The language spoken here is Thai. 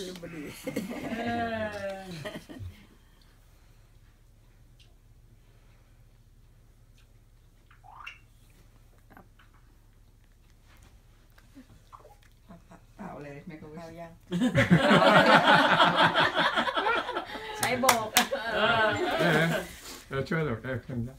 ลืมบดีเปล่าเลยไม่ก็เปล่ายังใช้บอก เออช่วยหลอกได้คนได